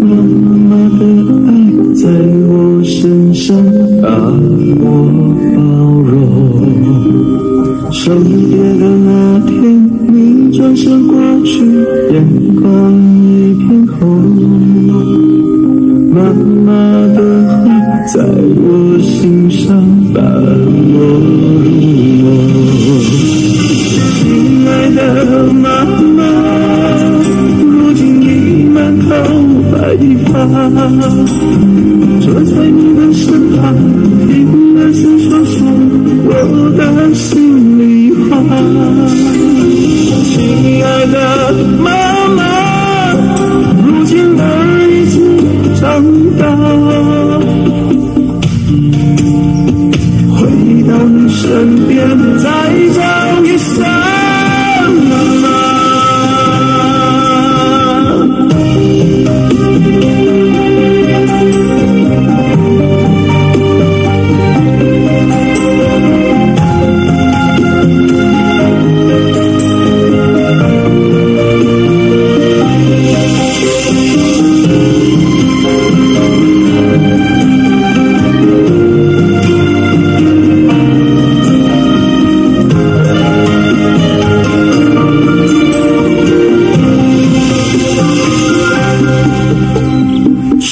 妈妈的爱在我身上把我包容。送别的那天，你转身过去，眼光一片空。妈妈的恨在我心上把我。亲爱的。地方，坐在你的身旁，听儿子说说我的心里话。亲爱的妈妈，如今儿已经长大，回到你身边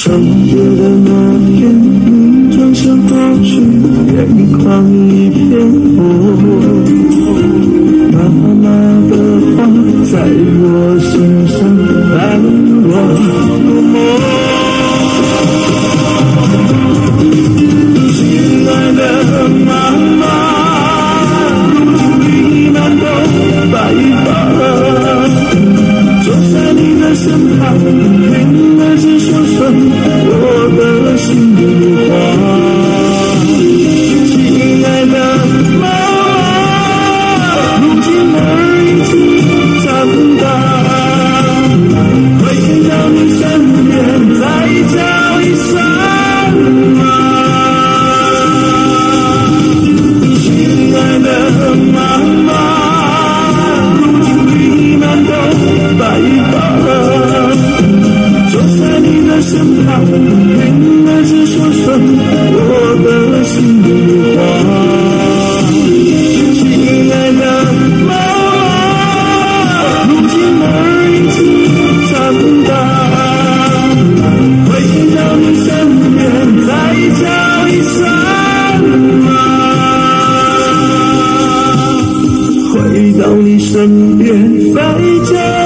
上学的那天，你转身过去，眼眶一片红。妈妈的话在我心上伴我入梦。亲爱的妈妈，如今你满头白发。坐在你的身旁，听儿 Ooh. 你的身旁，听儿子说说我的心里话。亲爱的妈妈，如今儿已经长大，回到你身边再叫一声妈。回到你身边，再叫。